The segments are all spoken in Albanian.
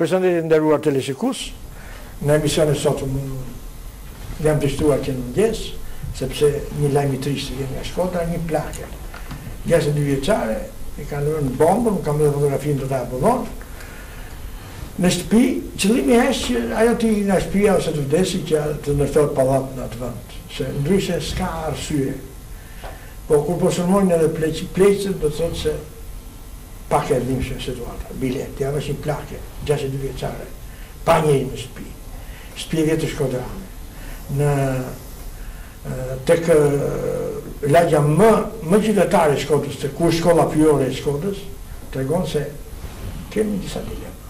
Përshëndetje të nderuar teleshikues, në emisionin e sotëm jam i trishtuar që në mëngjes, sepse një lajm i trishtë vjen nga Shkodra, një plake gjashtëdhjetë e dy vjeçare i kanë vënë bombën, unë kam edhe fotografinë do ta jap më vonë, në shtëpi, qëllimi është që ajo të ikë nga shtëpia ose të vdesi që të ndërtohet pallat në atë vend, se ndryshe s'ka arsye. Po kur po sulmojnë edhe pleqtë, pleqtë do të thotë se është pak e dhimbshme situata. Bile, t'ia vësh një plake gjashtëdhjetë e dy vjeçare pa njeri në shtëpi. Shtëpi e vjetër shkodrane. Në tek lagja më më qytetare e Shkodrës, tek ku është shkolla pyjore e Shkodrës, tregon se kemi disa dilema.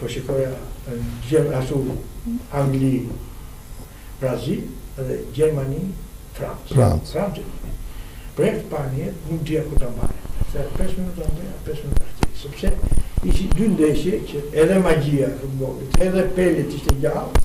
po shikoja Gjer ashtu Angli Brazil dhe Gjermani Francë Francë Francë për herë të parë në jetë nuk dija ku ta mbaja se pesë minuta më bëja pesë minuta shtirë sepse ishin dy ndeshje që edhe magjia e futbollit edhe Pele që ishte gjallë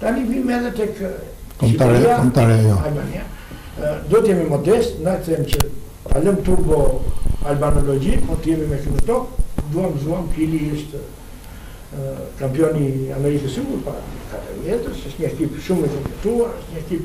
Tani vijmë edhe tek Shqipëria, Albania. Duhet të jemi modestë, të them që ta lëmë turbo albanologji, po të jemi me këmbë në tokë, duam s'duam Kili ishte kampioni i Amerikës së Jugut, para 4 vjetësh, është një ekip shumë e kompletuar, është një ekip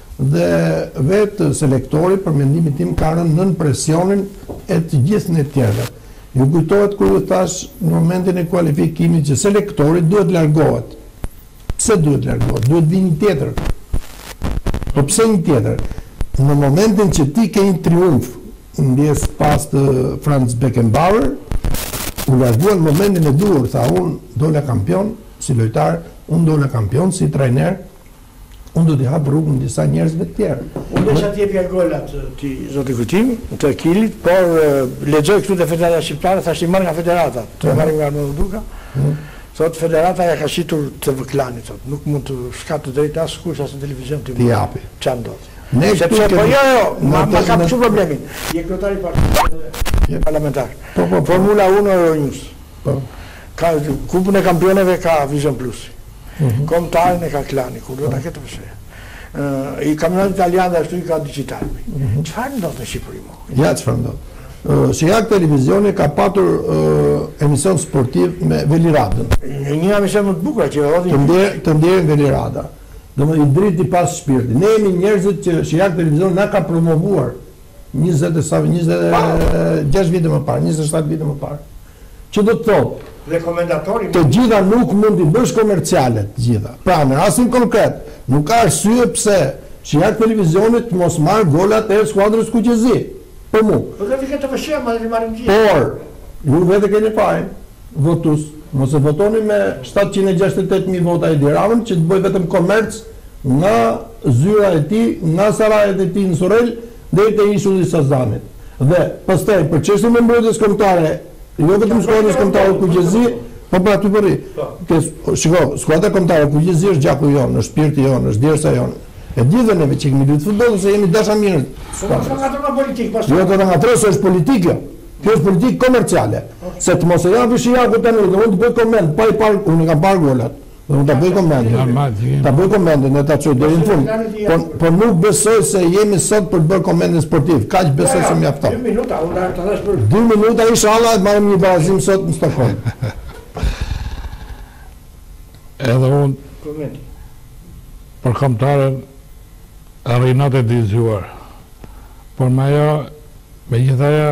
Dhe vetë seleksionuesi për mendimin tim ka rënë nën presionin e të gjithë ne të tjerëve. Ju kujtohet kur ju thashë në momentin e kualifikimit që seleksionuesi duhet të largohet. Pse duhet të largohet? Duhet të vijë një tjetër. Po pse një tjetër? Në momentin që ti ke një triumf ndjesë pastë Franz Beckenbauer, u largua në momentin e duhur, tha unë dola kampion si lojtar, unë dola kampion si trajner, Unë do t'i hap rrugë disa njerëzve të tjerë. Unë do të jepja golat ty zoti Kujtim, të Kilit, por lexoj këtu te Federata Shqiptare, thashë i marr nga Federata, të marrim nga Arnoldo Duka. Thotë Federata ia ka shitur TV Klanit, thotë, nuk mund të s'ka të drejtë askush as një televizion t'i japi. Ç'a ndodh? Ne sepse po jo jo, ma ma ka çu problemin. Je kryetar i partisë. Je parlamentar. Po po, formula 1 Euronews. Po. Kupën e kampioneve e ka Vision Plus. Kombëtaren e ka Klani, kur do ta ketë pse. I kampionat italian dhe ashtu i ka Digitalb. Çfarë ndodh në Shqipëri mo? Ja çfarë ndodh. Shijak Televizioni ka patur emision sportiv me Veli Radën. Një nga emisionet më të bukura që hodhi. Të ndjerin, të ndjerin Veli Rada. Domethënë i ndrittë pastë shpirti. Ne jemi njerëzit që Shijak Televizioni na ka promovuar. Njëzet e e gjashtë, njëzet e gjashtë vite më parë, njëzet e shtatë vite më parë. Që do të thotë, dhe komentatori të gjitha nuk mund t'i bësh komerciale të gjitha. Pra në rastin konkret, nuk ka arsye pse Shijak televizioni të mos marrë golat e skuadrës kuqezi. Për mua. Po do ta ketë vështirë, më të marrim gjithë. Por ju vetë keni fajin votues. Mos e votoni me 768000 vota Edi Ramën që të bëjë vetëm komerc nga zyra e tij nga sarajet e tij në Surrel deri te ishulli i Sazanit dhe pastaj për çështjen e mbrojtjes kombëtare jo vetëm skuadrës kombëtare kuqezi po pra ty po rri ke shiko skuadra kombëtare kuqezi është gjaku jonë është shpirti jonë është djersa jonë e di dhe neve që kemi luajtur futboll se jemi dashamirë po mos na ngatërro me politikë pash jo ta ngatërroj se është politikë jo Kjo është politikë komerciale. Se të mos ia japë TV Shijakut tani, dhe unë të bëj koment, pa i parë, unë i kam parë golat. Dhe unë ta bëj komentin. Ta bëj komentin dhe ta çoj deri në fund. Po po nuk besoj se jemi sot për të bërë komentin sportiv. Kaq besoj se mjafton. 2 minuta, unë ta thash për 2 minuta inshallah të marrim një barazim sot në Stokholm. Edhe unë komentin. Për kombëtaren Rinat e dizjuar. Por më ajo me gjithë ajo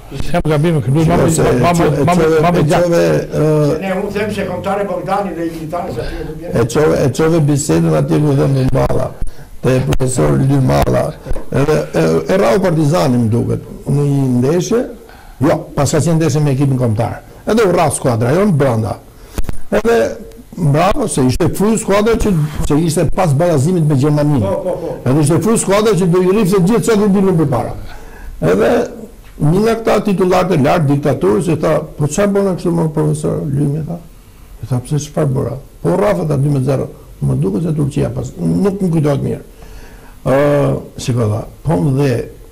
Së kam gabim e këndoj, ma më, ma më, ma më, ma më gjatë. Se ne unë them se kombëtarja e Bogdanit dhe e Mirel Josës aty e të bjerë. E çove, e çove bisedën aty ku deshëm te Mala, te profesor Lym Alla, edhe e rrahu Partizani më duket, në një ndeshje, jo, paska qenë ndeshje me ekipin kombëtar, edhe u rrah skuadra jonë brenda, Edhe bravo se ishte full skuadra që se ishte pas barazimit me Gjermaninë. Po, po, po. Edhe ishte full skuadra që do i rrifte gjithë çka do dilën përpara. Edhe një nga këta titullarë të lartë të diktaturës i tha, po çfarë bëre kështu mo profesor Lymi tha? I tha pse çfarë bëra? Po rrahe tha 2-0. Më duket se Turqia pas nuk më kujtohet mirë. Ë, uh, si po tha, po më dhe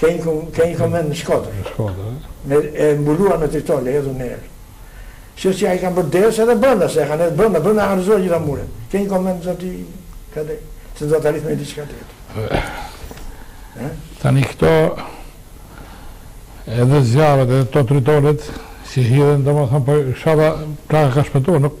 Ke një koment në Shkodër. Në Shkodër, e. E mbuluar me tritol, e hedhur në erë. Shyqyr që ia kanë bërë derës edhe brenda, se e kanë hedhë brenda, brenda kanë rrëzuar gjitha muret. Ke një koment zoti Kadri, se dua të arrij te një diçka tjetër. Ë? Tani këto edhe zjarret edhe to tritolet si hidhen domethënë po thashë plaka ka shpëtuar nuk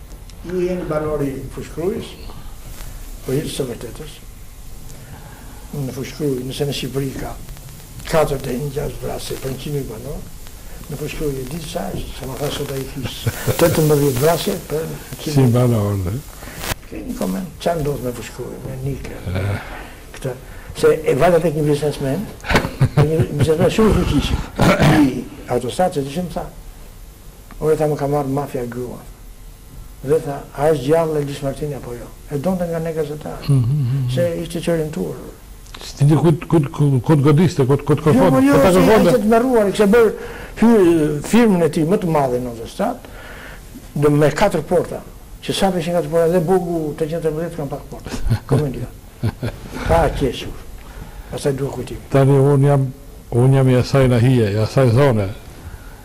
Ju jeni banori i Fushë-Krujës, për hir të së vërtetës. Në Fushë-Krujë, nëse në Shqipëri ka katër deri në gjashtë vrasje për njëqind mijë banorë, në Fushë-Krujë e di sa është, se ma tha sot Alfredi, tetëmbëdhjetë vrasje për njëqind mijë banorë. Keni një koment, çfarë ndodh me Fushë-Krujën, me Nikën, me këtë, se vajta tek një biznesmen, një biznesmen shumë i fuqishëm, i autostradës, e di ç'më tha, Ore ta më ka marrë mafia gruan. Dhe tha, a është gjallë Elvis Martini apo jo? E donte nga ne gazetarët. Se ishte çorientuar. S'dinte kujt kujt kujt godiste, kujt kujt Jo, kërkonte. po jo, Këta se ai kërkonte. ishte të ndërruar, i kishte bërë fy, firmën e tij më të madhe në autostradë, dhe me katër porta, që sa veshë katër porta, dhe Bogu tetëqind e trembëdhjetë kanë pak porta. Komedia. Pa keq kështu. Pastaj dua kujtimin. Tani unë jam unë jam i asaj nahije, i asaj zone.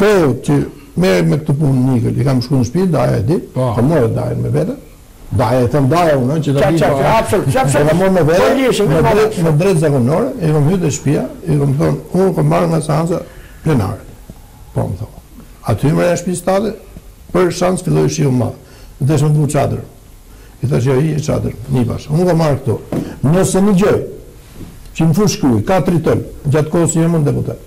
Kreu që merret me këtë punë Nikël, i kam shkuar në shtëpi, daja e di, po. po mora dajën me vete. Daja e them daja unë, që ta di. Çfarë, çfarë, absolut, çfarë. Çfarë more me vete? Po, me drejtë, me drejtë zakonore, i kam hyrë te shtëpia, i kam thënë, unë kam ardhë nga seanca plenare. Po më thonë. Aty më rreshë pistate, për shans filloi shiu më. Dhe të shumë çadër. I thashë që një çadër, një bashkë. Unë kam marrë këto. Nëse një gjë, që në Fushë-Krujë, ka tri tëllë, gjatë kohës që isha unë deputet.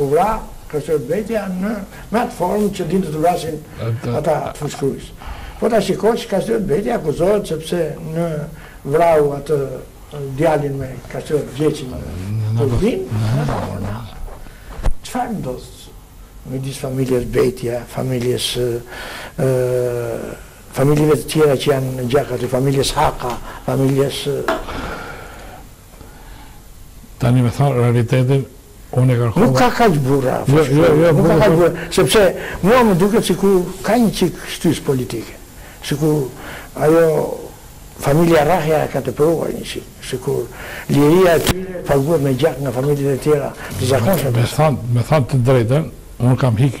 U vra Kastriot Bejtja në me atë formë që dinë të vrasin ata të Fushë-Krujës. Po ta shikosh Kastriot Bejtja akuzohet sepse e vrau atë djalin me Kastriot Gjeçin në Kuzhinë, në Vorna. Çfarë ndodh midis familjes Bejtja, familjes familjeve të tjera që janë në gjak aty, familjes Haka, familjes Tani me thonë realitetin, unë e kërkova... Nuk ka kaq burra, jo, jo, jo, jo, nuk ka kaq burra, sepse mua më duket sikur ka një çikë shtysë politike, sikur ajo familja Rraja e ka tepruar një çikë, sikur liria e tyre paguhet me gjak nga familjet e tjera të zakonshme. Me thonë të drejtën, unë kam ik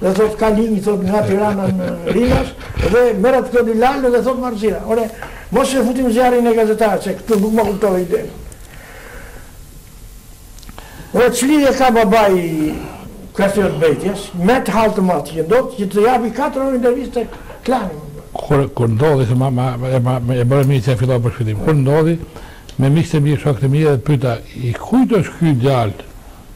Dhe thotë ka linjë thotë nga Tirana në Rinas dhe merr atë këto Lilal dhe thotë marr xhira. Ore, mos e futim zjarrin ne gazetarët se këtu nuk më kuptove idenë. Ore, ç'lidhje ka babai i Kastriot Bejtjes, me atë hall të madh që ndodhi, që të japi 4 orë intervistë tek Klani. Kur, kur ndodhi, se ma, ma, e, ma, e bëre mirë që e fillon për shkëtim, kur ndodhi, me mikë të mi, shokë të mi, edhe pyeta, i kujtë është ky djalë,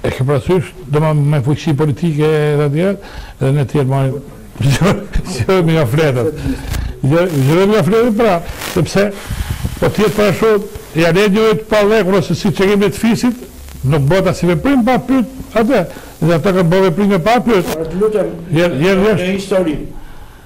E ke parasysh, domethënë me fuqi politike dhe atje, dhe në tjerë mojë, gjërë me nga fletët. Gjërë me nga fletët, pra, sepse, po tjetë për ashtu, e ja lejtë njërët pa lekur, ose si që kemi të fisit, nuk bëhet asnjë veprim pa pyt atë, dhe ata kanë bërë veprime pa pyt. Të lutem, në historinë,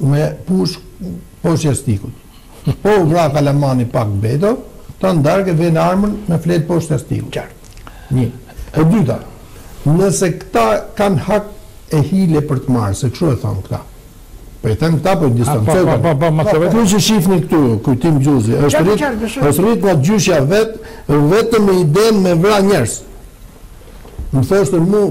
me pushkë poshtë jastikut. Po u vra kalamani pak më tutje, tanë e venë armën me fjetë poshtë jastikut. Qartë. Një. E dyta, nëse këta kanë hak e hile për të marrë, se kështu e thonë këta. Po i them këta, po i distancoj tani. Po, po, po, po. Ky që shihni këtu, Kujtim Gjuzi, është rrit, është rrit nga gjyshja vet, vetëm me idenë me vra njerëz. Më thoshte mu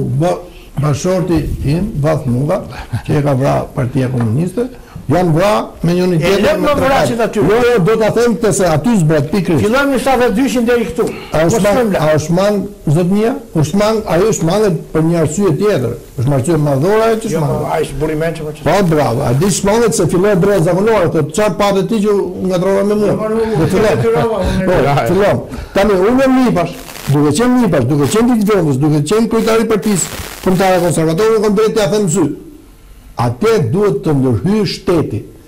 bashkëshorti im, Vath Muga, që e ka vra partia komuniste, janë vra me një një tjetër... E lëmë vrasjet aty. Jo, jo, do ta them se aty zbret pikri. Fillojmë në 72-shin deri këtu. A Osman, a Osman, zëtë një? Osman, a Osman e për një arsye tjetër. Është arsye madhore ajo që shmanget. Jo, po ai është burrë i mençur po që. Po bravo, ai shmanget se filloi e drejta zakonore, thotë çfarë pate ti që u ngatërrove me mua. Do të lëmë. Po, të lëmë. Tani unë jam nipash, duke qenë nipash, duke qenë i gjendës, duke qenë kryetari i partisë kombëtare konservatore, unë kam të drejtë t'ia them në sy. Atje duhet të ndërhyjë shteti.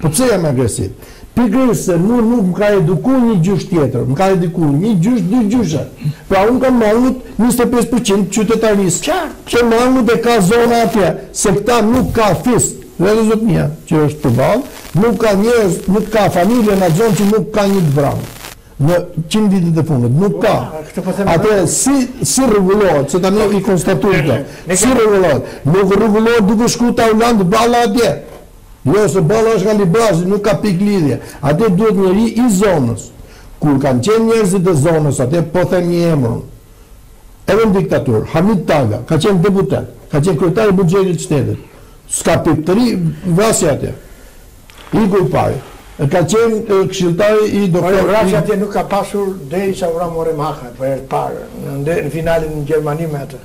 Po pse jam agresiv? Pikërisht se mua nuk më ka eduku një gjysh tjetër, më ka eduku një gjysh dy gjyshe. Pra unë kam mangët 25 për qind të qytetarisë. Qartë. Që mangët e ka zona atje, se këtu nuk ka fis, dhe edhe zotnia që është përballë, nuk ka njerëz, nuk ka familje në atë zonë që nuk ka një të vranë në njëqind vitet e fundit. Nuk ka. Atëherë si si rregullohet, se tani i konstatuam këtë. Si rregullohet? Nuk rregullohet duke shkuar Taulant Balla atje. Nëse Balla është nga Librazhdi nuk ka pikë lidhje. Atje duhet njeri i zonës. Kur kanë qenë njerëzit e zonës atje, po them një emër unë. Edhe në diktaturë, Hamit Taga, ka qenë deputet, ka qenë kryetar i buxhetit të shtetit. S'ka pikë të ri vrasje atje. Iku i pari. Ka qenë këshilltar i doktorit. Ore vrasje atje nuk ka pasur derisa u vra Muharrem Haka për herë të parë në finalen në Gjermani me atë.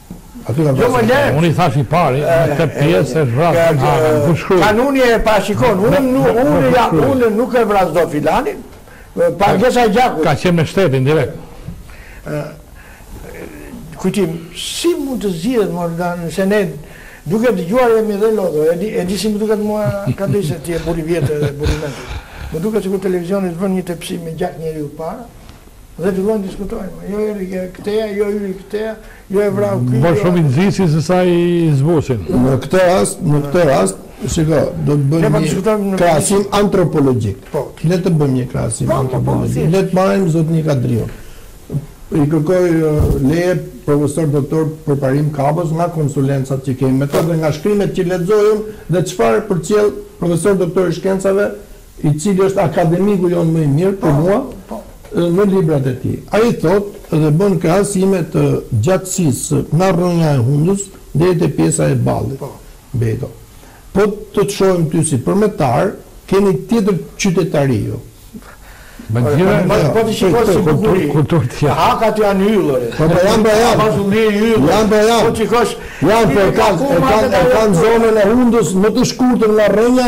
Aty ka Jo më lërë. Unë i thashë i pari, në të pjesë e vrasë në hanë, në përshkru. Kanuni e parashikon, unë nuk e vrasë do filanin, pagesa i gjakut. Ka qenë me shtetin, direkt. Kujtim, si mund të zgjidhet, më rëda, nëse ne duke dëgjuar jemi dhe lodhë, e di si më duket mua se ti je burrë i vjetër dhe burrë i mençur. Më duket që kur televizionet vënë një tepsi me gjak njeriu përpara, Dhe fillojnë të diskutojnë, jo erdhi këteja, jo erdhi këteja, jo e vrau këteja. Më shumë i nxisin sesa i zbusin. Në këtë rast, në këtë rast, shiko, do të bëjmë një krahasim antropologjik. Po. Le të bëjmë një krahasim po, po, po, antropologjik. Le të marrim zotin Kadriu. I kërkoj leje profesor doktor Përparim Kabos nga konsulencat që kemi me të dhe nga shkrimet që lexojmë dhe çfarë përcjell profesor doktor i shkencave i cili është akademiku ynë më i mirë për mua, në librat e tij. Ai thotë dhe bën krahasime të gjatësisë nga rrënja e hundës deri te pjesa e ballit. Bedo. Po të të shohim ty si përmetar, keni tjetër qytetari ju. Megjithëse Ore, po të shikosh si bukuri. Kulturë të tjera. Hakat janë yll ore. Po po janë pra janë. Pazulliri yll. Janë pra janë. Po të shikosh. Janë po kanë kanë zonën e hundës më të shkurtër nga rrënja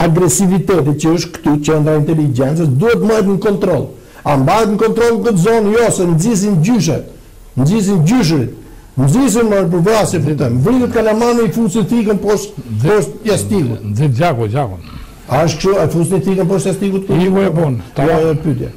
Agresiviteti që është këtu qendra e inteligjencës duhet mbajtur në kontroll. A mbahet në kontroll në këtë zonë? Jo, se nxisin gjyshet. Nxisin gjyshërit. Nxisin more për vrasje, se po të më. Vritet kalamani i fusin thikën poshtë poshtë jastikut. Nxit gjaku, gjakun. A është kështu? E fusni thikën poshtë jastikut kur Iku ajo punë. Tani pyetje.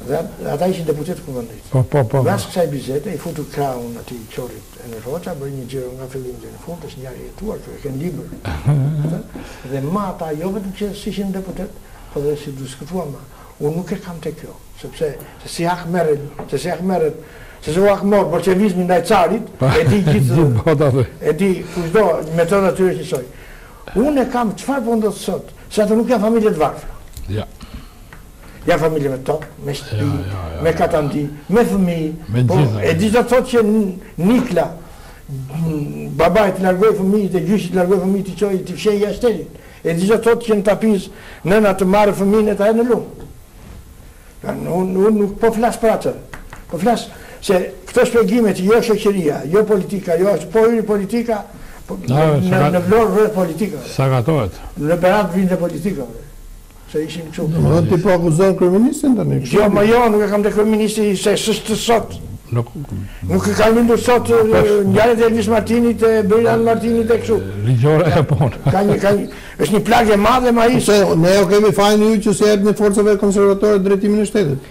Dhe ata ishin deputetë të kuvendit. Po, po, po. Mbas kësaj bisede, i futi krahun atij qorrit Enver Hoxha, bëri një xhiro nga fillimi deri në fund, është ngjarje e jetuar kjo, e kam në libër. Dhe më ata jo vetëm që s'ishin deputetë, po dhe s'i diskutuam më, unë nuk e kam te kjo, sepse se si hak merret, se si hak merret, se si u hakmor bolshevizmi ndaj carit, e di gjithë. E di kushdo, metoda e tyre është njësoj. Unë e kam çfarë po ndodh sot, se ato nuk janë familje të varfra. Ja. Ja familje me top, me shtëpi, me katandi, me fëmi, po e di ç'do të thotë që në Nikël, babai të largojë fëmi, dhe gjyshi të largojë fëmi, të çojë, të fshenja shterin, e di ç'do të thotë që në Tapizë, nëna të marrë fëmijën e ta hedhë në lumë. Pra, unë nuk po flas për atë, po flas se këto shpjegime që jo shoqëria, jo politika, jo është po hyri politika, po, në Vlorë vret politika. Sa gatohet? Në Berat vret dhe politika. se ishin këtu. Do të thotë ti po akuzon kryeministrin tani? Jo, më jo, nuk e kam te kryeministri se s'është sot. Nuk nuk e kanë lindur sot ngjarjet e Elvis Martinit e Berilan Martinit e kështu. Iku ajo punë. Ka një ka është një plagë e madhe më ai. Po, ne jua kemi fajin ju që s'i jepni forcave konservatore drejtimin e shtetit.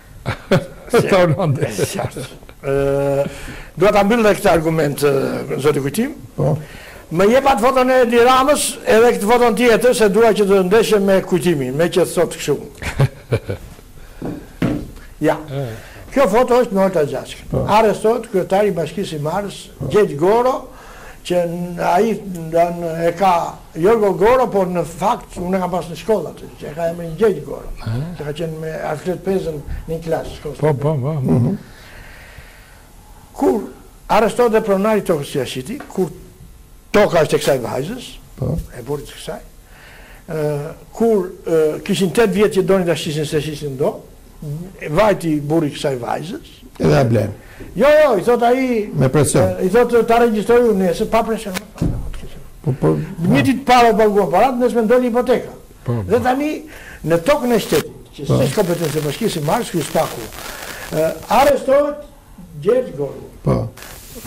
Ëh, ta ulonte. Qartë. Ë, dua ta mbyll edhe këtë argument zoti Kujtim. Po. Më jep atë foton e Edi Ramës edhe këtë foton tjetër se dua që të ndeshem me Kujtimin, meqë thotë kështu. Ja. Kjo foto është me Olta Xhaçkën. Po. Arrestohet kryetari i Bashkisë së Himarës, Gjergj Goro, Që ai e ka Jorgo Goro, por në fakt unë e kam pas në shkollë atë, që e ka emrin Gjergj Goro. Që ka qenë me Alfred Pezën një klasë shkollë. Po, po, po. Mhm. Kur arrestohet dhe pronari i tokës që është i kur toka është e kësaj vajzës, po. e burrit të kësaj, kur kishin 8 vjet që donin ta shisnin s'e shisnin dot, Vajti burri i kësaj vajzës. Edhe e blen. Jo, jo, i thotë ai me presion. I thotë ta regjistroj unë nesër pa presion. Po po. Një ditë para paguam paratë, nesër më doli hipoteka. Po, po. Dhe tani në tokën e shtetit, që po. s'është kompetencë e bashkisë së Himarës, ky SPAK-u. Arrestohet Gjergj Goro. Po.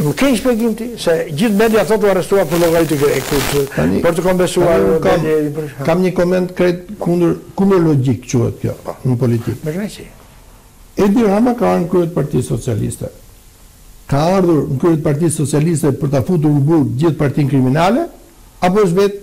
Ma ke një shpjegim ti? Se gjithë media thotë u arrestua për llogari të grekut, për të kompensuar Belerin për shkak. Kam një koment krejt kundër kundër logjikë quhet kjo po. në politikë. Me kënaqësi. Edi Rama ka ardhur në krye të Partisë Socialiste. Ka ardhur në krye të Partisë Socialiste për ta futur në burg gjithë partinë kriminale apo është vetë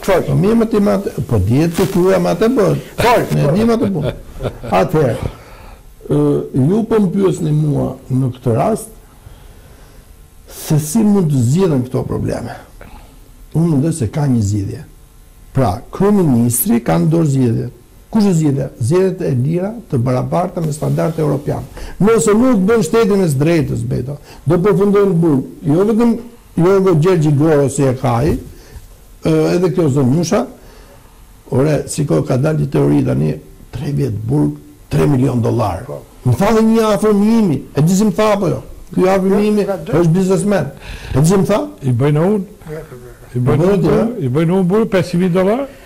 Çfarë po mirë më ti matë, po dihet ti thua më atë bën. Po, ne dimë atë bën. Atëherë, ë ju po më pyesni mua në këtë rast se si mund të zgjidhen këto probleme. Unë mendoj se ka një zgjidhje. Pra, kryeministri ka në dorë zgjidhjen. Kush është zgjidhja? Zgjedhjet e lira të barabarta me standarde europiane. Nëse nuk bën shtetin e së drejtës, Bedo, do përfundojë në burg. Jo vetëm edhe Gjergji Goro si e ka ai, edhe kjo zonjusha, ore, shiko ka dalë një teori tani, tre vjet burg, tre milion dollar. Më tha dhe një afërm i imi, e di si më tha apo jo? Ky afërm i imi është biznesmen. E di si më tha? I bëj dhe unë, i bëj dhe unë burg, i bëj dhe unë burg pesëqind mijë dollar.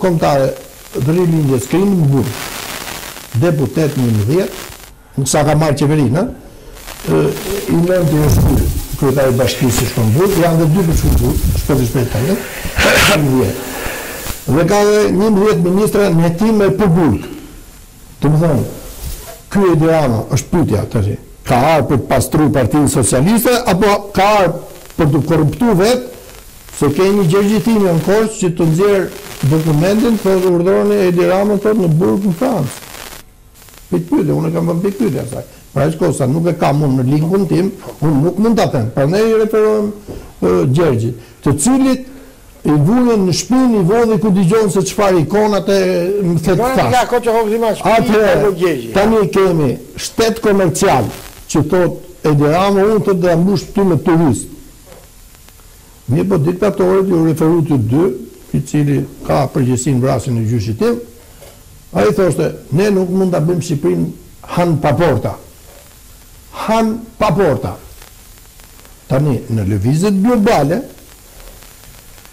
Kombëtare të Rilindjes krimin në burg deputet njëmbëdhjetë. Që kur se ka marrë qeverinë a? I nënti është ky kryetari i bashkisë që shkon në burg, janë dhe dy për me shku në burg, shpejt e shpejt tani, njëmbëdhjetë. Dhe ka dhe njëmbëdhjetë ministra në hetim e për burg. Domethënë ky Edi Rama, është pyetja tash, ka ardhur për të pastruar Partinë Socialiste apo ka ardhur për t'u korruptuar vetë, Se ke një Gjergji Thimio në Korçë që të nxjerr dokumentin thotë urdhëroni Edi Ramën thotë në burg në Francë. Pikëpyetje, unë e kam vënë pikëpyetje asaj. Për aq kohë sa nuk e kam unë në linkun tim, unë nuk mund ta them. Prandaj i referohem Gjergjit, të cilit i vunë në shpinë, i vodhi ku dëgjon se çfarë ikona të thotë këta. Atëherë, tani kemi shtet komercial që thotë Edi Rama unë thotë do ta mbush ty me turistë. Mirëpo diktatorit iu referuat të dy, i cili ka përgjegjësi në vrasjen e gjyshit tim, ai thoshte, ne nuk mund ta bëjmë Shqipërinë han pa porta. Han pa porta. Tani, në lëvizjet globale,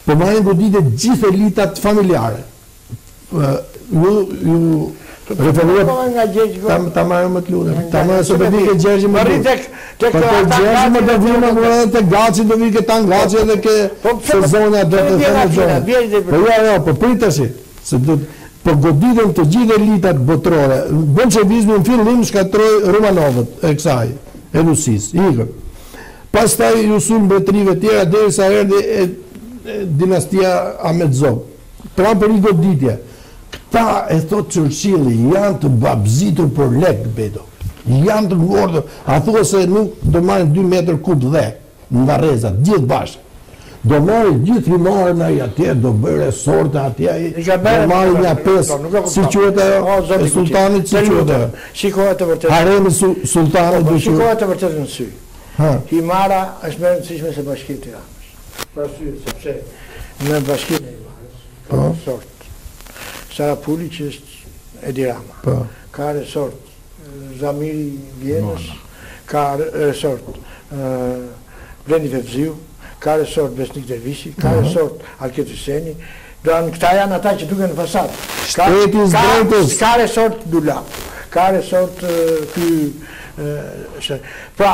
po marrin goditje gjithë elitat familjare, Ju, ju... Referuat... Po nga Gjergji Goro. Ta marr, më të lutem. Ta marrë se do vijmë te Gjergji Goro. Po te Gjergji më do vijmë Goro edhe te Gaci do vijmë këta nga që edhe ke po, se zonja do të thëmë e zonja. Po ja, ja, po pritë të si. Se do të... Po goditen të gjithë elitat botërore. Bolshevizmi në fillim shkatërroi Romanovët e kësaj, e Rusisë, ikën. Pastaj iu sul mbretërive të tjera, derisa erdhi e, e dinastia Amedzovë. Pra po marrin goditje. Këta e thotë Churchilli janë të babëzitur për lek Bedo. Janë të ngordhur. A thua se nuk do marrin dy metër kub dhe në varreza të gjithë bashkë. Do marrë gjithë Himarën ai atje do bëjë resorte atje ai. Do marrë nga pesë si quhet ajo e sulltanit si quhet ajo. Shikoje të vërtetën. Haremi i sulltanit do të. Shikoje të vërtetën në sy. Himara është më e rëndësishme se bashkia e Tiranës. Për arsye sepse në bashkinë e Himarës ka po. resort Sarapuli që është Edi Rama. Po. Ka resort Zamiri Vjenës, ka resort Blendi Fevziu, ka resort Besnik Dervishi, ka resort Alket Hyseni, domethënë këta janë ata që duken në fasadë. Shteti zbrejtës. Ka resort Dulaku, ka resort ky... Pra,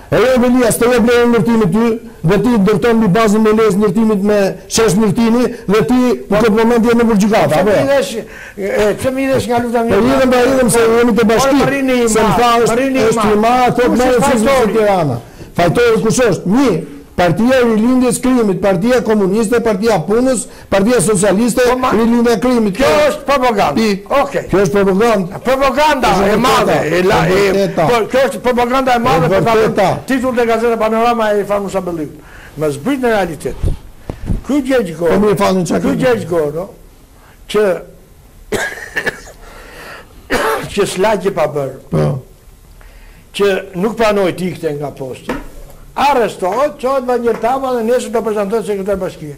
Erion Veliaj të jep leje ndërtimi ty dhe ti ndërton mbi bazën e lejes së ndërtimit me shesh ndërtimi dhe ti në këtë moment je nëpër gjykata, apo jo? Pse më hidhesh nga luta në Himarë? Po hidhem pra hidhem se jemi te bashkitë. Se më tha është është Himarë thotë më në fizikë te Tirana. Fajtori kush është? Një, Partia e Rilindjes Krimit, Partia Komuniste, Partia Punës, Partia Socialiste, Rilindja e Krimit. Kjo është propagandë. Okej. Kjo është propagandë. Propaganda e madhe. Kjo është propaganda e madhe për ta vënë titull te Gazeta Panorama e Irfan Hysenbelliut. Më zbrit në realitet. Ky Gjergj Goro. Po më fal një çikë. Ky Gjergj Goro që që s'la gjë pa bërë. Po. Që nuk pranoi të ikte nga posti. Arrestohet, çohet Vangjel Tavo dhe nesër do prezantohet sekretar bashkie.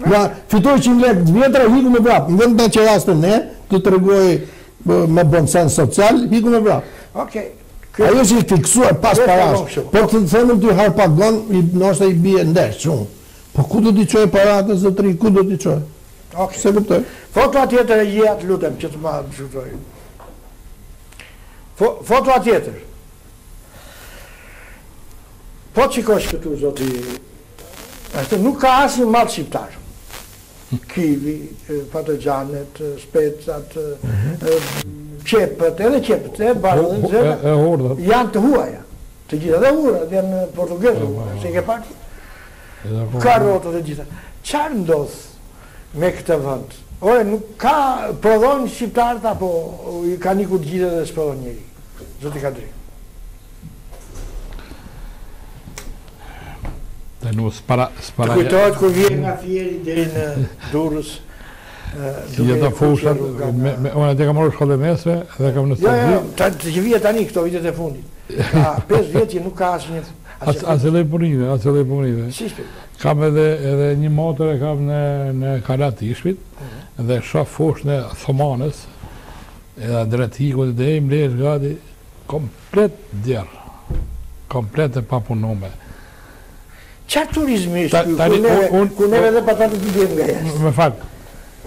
Sa fitoi njëqind lekë të vjetra, iku me vrap. Në vend të që rastin ne, të tregojë me bon sens social, iku me vrap. Oke. Ai është i fiksuar pas parash, po të them unë Harpagon, i nështë i bie ndesh, shumë. Po ku do t'i çojë paratë zotëri, ku do t'i qoj? Oke. S'e kuptoj. Fotoja tjetër e ja të lutem që të ma të shikoj. Fotoja tjetër. Po që këtu, zoti, Pastaj nuk ka asnjë mall shqiptar. Kivi, patëllxhanët, specat, qepët, edhe qepët, e bardhë, po, po, zera, janë të huaja. Të gjitha dhe hurdhat, janë portugeze, po, s'e ke parë ti. Karotat të gjitha. Çfarë ndodh me këtë vend? Ore, nuk ka, prodhojnë shqiptarët, apo kanë ikur të gjithë dhe s'prodhon njeri. Zotëria ka të drejtë. Dhe në spara... Të kujtohet kur vjen nga Fieri deri në Durrës... Si një te fushat, me unë atje kam bërë shkollën e mesme dhe kam në sërgjit... Jo, jo, të që vjen tani këto vitet e fundit. Ka 5 vjet që nuk ka asnjë... Asnjë lloj punimi, asnjë lloj punimi. Si shpil? Kam edhe një motër e kam në Kala të Ishmit mhm. dhe shoh fushën e Thumanës edhe drejt hikut dhe i mlejë shgati Komplet djerr. Komplet e papunume. Çfarë turizmi është ky? ku ne edhe patatet i biem nga jashtë. Më fal.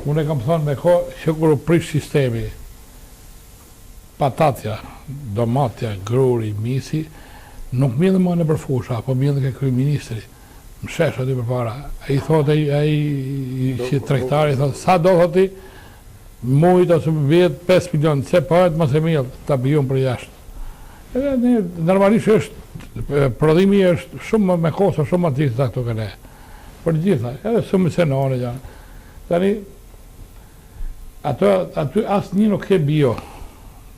Unë kam thënë me kohë që kur u prish sistemi patatja, domatja, gruri, misri, nuk mbillen më nëpër fusha, po mbillen ke kryeministri. Më shesh aty përpara. Ai thotë ai ai që tregtari thotë sa do thotë ti Muj ta subvencionoj pesë milionë pse paret më me mjell ta bijmë prej jashtë edhe ne normalisht është prodhimi është shumë më, me kosto shumë më të gjitha këto këne për të gjitha edhe subvencionohen janë tani ato aty asnjë nuk ke bio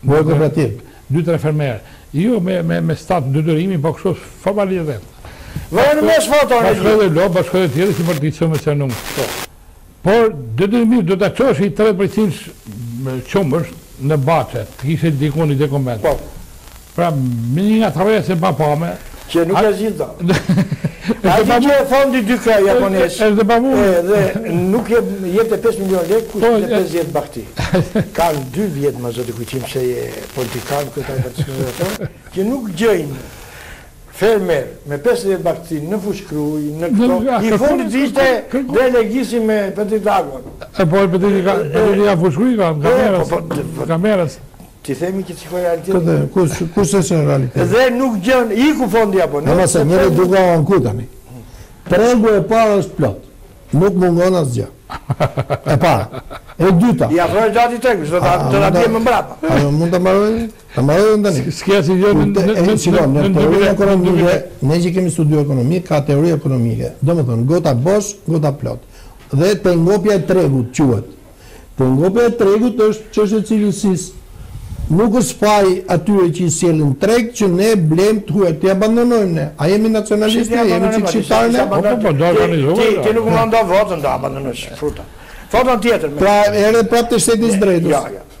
Bëhet kooperativë, dy tre fermerë, jo me me staf detyrimi, po kështu formalitet. Vëre në mes foton e Bashkoi dhe lopët, bashkoi dhe tjerë që për të qënë me cernum. Por detyrimisht duhet ta çosh tridhjetë përqindësh qumësht në baxho, të kishte diku një dokument. Po. Pra me një ngatërresë e papame, Që nuk e zgjidh dot. Ati që e fondi dy ka japonez. Është e pamundur. Dhe nuk e jep të 5 milion lekë kushti po, të ketë 50 bakti. Kanë dy vjet more zoti Kujtim se je politikan këta i përcjellin ato që nuk gjejnë fermer me 50 bakti në Fushë-Krujë, në këto, i fundi të ishte dhe legisi me Petit Lagon. E po e Petit Lagon, Petit Lagon Fushë-Krujë ka, në kamerës. Në kamerës. Ti themi që të shikoj realitetin? Këtë, kush, kush s'e sheh realitetin? Dhe nuk gjen, iku fondi apo? Më fal se, njëri duket o në këtu tani. Tregu e para është plot. Nuk mungon asgjë. E para. E dyta. I afroj gjatë tregu, të të të bie më mbrapa. A jo, mund të mbaroj? Të mbaroj dhe unë tani. S'ke asnjë gjë në në në në në teori ekonomike, ne që kemi studiu ekonomik, ka teori ekonomike. Domethënë, gota bosh, gota plot. Dhe tejngopja e tregut, quhet. Tejngopja e tregut është çështje e cilësisë. Nuk është faji atyre që i sjellin treg që ne blejmë të huajt. T'i abandonojmë ne. A jemi nacionalistë ne? Jemi çik shqiptarë ne? Po, po, po, do organizohemi. Ti, ti nuk më ndan votën, do abandonosh, fruta. Votën tjetër. Pra, erdhe prapë te shteti i së drejtës. Jo, jo.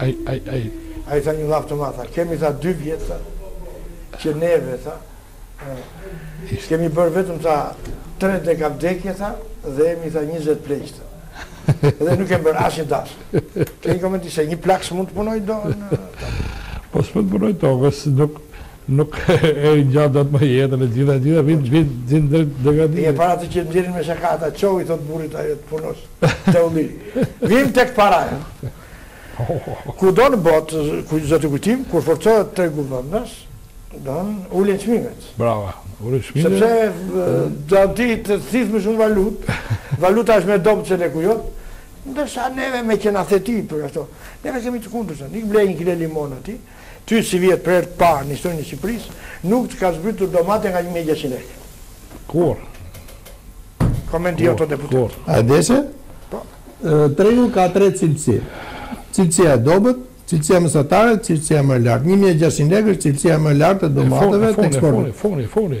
Ai, ai, ai. Ai tha një llaf të madh, tha, kemi tha dy vjet, tha, që neve, tha, kemi bërë vetëm, tha, tre deka vdekje, tha, dhe jemi, tha, njëzet pleqë, tha. Dhe nuk kemi bërë asnjë dasëm. Kemi një koment se një plak s'mund të punojë dot në... Po s'mund të punojë dot, se nuk, nuk e zgjat dot më jetën e gjitha, gjitha, vitë, vitë, gjithë në dregatë. E para të që ndihen me shakata, ço i thotë burrit ajo të punosë. Teumi. Vijmë tek paraja. Kudo në botë, zoti Kujtim, kur forcohet tregu vendas, do, ulen çmimet. Bravo, ulen çmimet. Sepse, do ti të thithë më shumë valutë, valuta është e domosdoshme ku jo, ndërsa neve meqë na the ti për ashtu, neve kemi të kundërtën, ne blejmë kile limona ti, Ty sivjet për herë të parë në historinë e Shqipërisë nuk të ka zbritur domatja nga një mijë e gjashtëqind lekë? Kurrë. Komento ti, o deputet. A e deshe? Po. Tregu ka tre cilësi. Cilësia e dobët, cilësia mesatare, cilësia më e lartë. Një mijë e gjashtëqind lekë është cilësia më e lartë e domateve të eksportit. Folni, folni, folni, folni.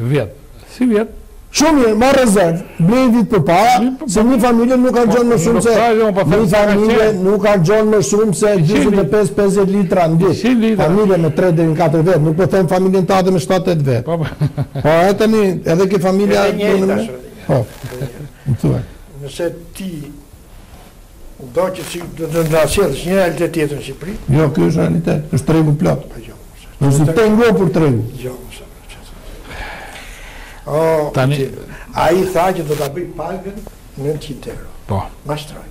Vjet. Sivjet? Shumë mirë, marr rezervë. Blej një vit përpara, se një familje nuk harxhon më shumë se një familje nuk harxhon më shumë se 45 50 litra në ditë. Familje me 3 deri në 4 vetë, nuk po them familjen tënde me 7 8 vetë. Po. Po edhe tani, edhe kjo familja. Po. Më thuaj. Nëse ti Do që si do të na sjellësh një realitet tjetër në Shqipëri? Jo, ky është realitet, është tregu plot. Po jo. Është i tejngopur tregu. Jo, mos e Oh, tani ai tha që do ta bëj pagën 900 euro. Po. Mashtroi.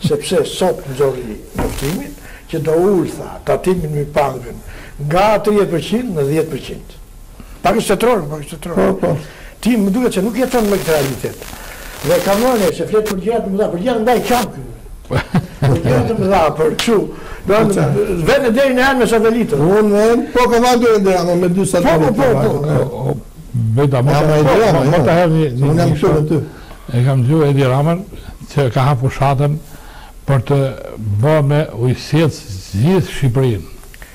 Sepse sot nxorri njoftimin që do ulë tha tatimin mbi pagën nga 30% në 10%. Pak ishte tronë, pak ishte tronë. Po, po. Ti më duket se nuk jeton në këtë realitet. Dhe ka marrë se flet për gjëra të mëdha, për gjëra ndaj çam. Për gjëra të mëdha, për kështu. Do të vemë deri në hënë me satelitë. Unë po kam ardhur në Drama me dy satelitë. Po, po, po. po, po. Beta, më ta hedhë, më ta hedhë. Unë jam shumë e ty. E kam dëgjuar Edi Ramën, që ka hapu shatën për të bërë me ujësjellës gjithë Shqipërinë.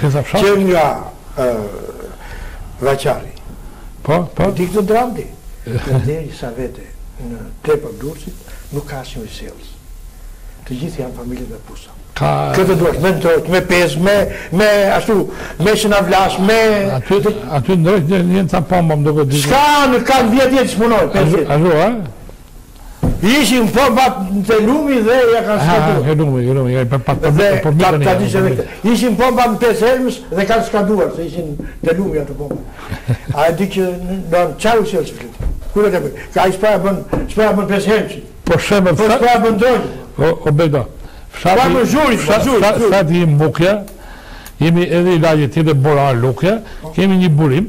Që nga Vaqarri. Po, po. Di këtë dramë ti? Në deri sa vete në tepe të Durrësit, nuk ka asnjë ujësjellës. Të gjithë janë familje me pusa. Ka... Këtë duhet në Ndroq, me Pezë, me, me ashtu, me që na vlas, me... Aty, aty ndrojt një, një ca pompa më duke... Ska, në kanë vjetë jetë shpunoj, pezë vjetë. Ashtu, a? Ishin po bat te lumi dhe ja kanë skaduar. Ha, lumi, lumi, ja pa pa pa po mi tani. Tani që ishin po bat te Selmës dhe kanë skaduar se ishin te lumi ato po. A e di që do të çau si është flet. Kur e ka bën? Ka ai spaja bën, spaja bën pesë herë. Po shemë po spaja bën doj. O o bega. Fshat po më juri, fshat juri. Fshat i mukja. Jemi edhe i lagje tjetër Bora Lukja, kemi një burim,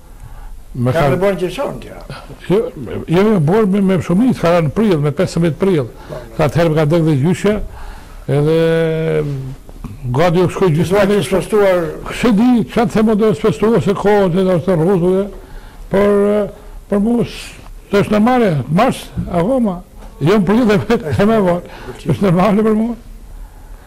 Ka dhe borë gjithë në tjera. Jo, jo, jo, borë me shumicë, ka në prill, me 15 prill. Po, po. Atëherë më ka thënë dhe gjyshja, edhe... Gati jo shkoj gjyshja... Kështu a kështë festuar... Kështë di, që atë thema dojë festuar, se kohët e është të rrutu, por... Por mu, të është nërmare, mars, akoma, jo më prill dhe me borë, është nërmare për mu.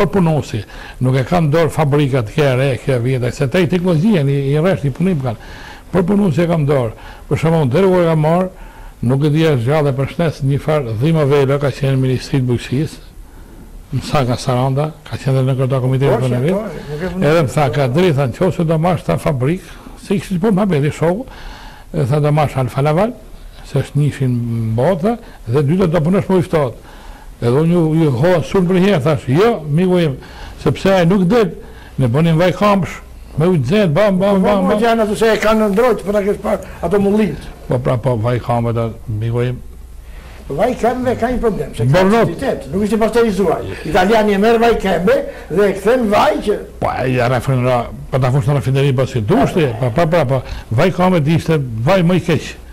Përpunuesi, nuk e kam në dorë fabrikat, kjo e re, kjo e vjetër, se te teknologji janë, i njëjti rresht, i njëjti punim kanë. Përpunuesi e kam në dorë. Për shembull, unë deri kur e kam marrë, nuk e dija gjatë dhe për shnes, një farë Dhimo Velo ka qenë në Ministri të Bujqësisë, më tha nga Saranda, ka qenë dhe në kryetar komiteti për një vit, edhe më tha, Kadri, tha, nëse do marrësh ta fabrikë, se i kishte punë Muhamedi, shok, tha do marrësh Alfa Laval, se është njëshi në botë, dhe e dyta do punosh me të ftohtë. Edhe unë iu iu hodha menjëherë thashë jo miku im se pse ai nuk del ne bënim vaj këmbësh me ujë të nxehtë bam bam bam bam janë ato se e kanë në Ndroq po ta kesh pa ato mullinjt po pra po vaj këmbe ato miku im Vaj këmbe ka një problem, se ka aciditet, nuk është i pasterizuar. Italiani e merr vaj këmbe dhe e kthen vaj që Po ai e rafinon, po ta fusësh në rafineri pa s'diskutohet, po po po, vaj këmbe ishte vaj më i keq.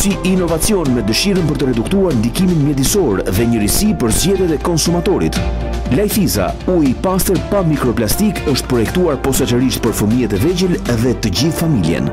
si inovacion me dëshirën për të reduktuar ndikimin mjedisor dhe një risi për zgjedhjet e konsumatorit. Lajthiza, ujë i pastër pa mikroplastikë është projektuar posaçërisht për fëmijët e vegjël dhe të gjithë familjen.